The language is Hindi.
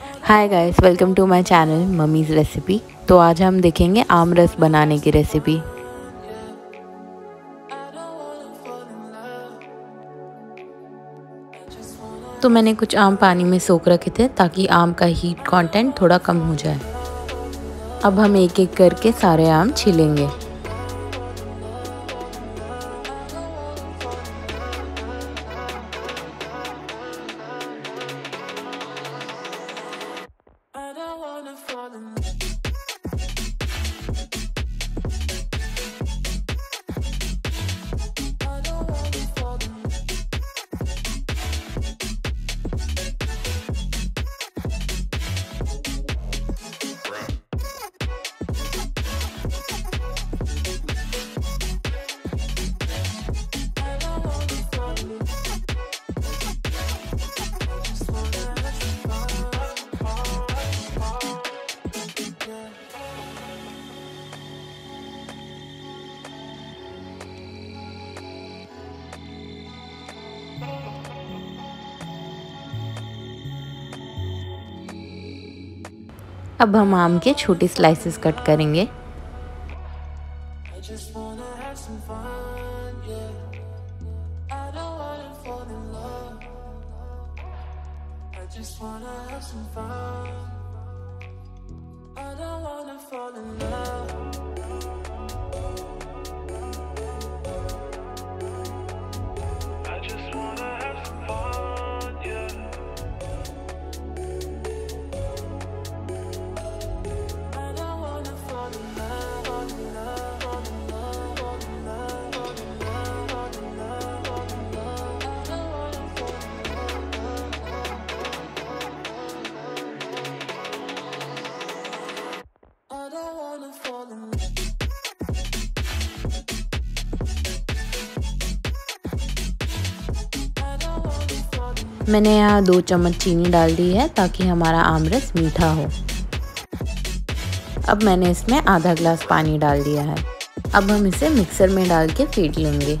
Hi guys welcome to my channel mummy's recipe तो आज हम देखेंगे आम रस बनाने की रेसिपी तो मैंने कुछ आम पानी में सोख रखे थे ताकि आम का हीट कंटेंट थोड़ा कम हो जाए। अब हम एक एक करके सारे आम छिलेंगे। falling, falling. अब हम आम के छोटे स्लाइसेस कट करेंगे just wanna have some fun. I don't wanna fall in love. मैंने यहाँ दो चम्मच चीनी डाल दी है ताकि हमारा आमरस मीठा हो। अब मैंने इसमें आधा ग्लास पानी डाल दिया है। अब हम इसे मिक्सर में डाल के फेंट लेंगे।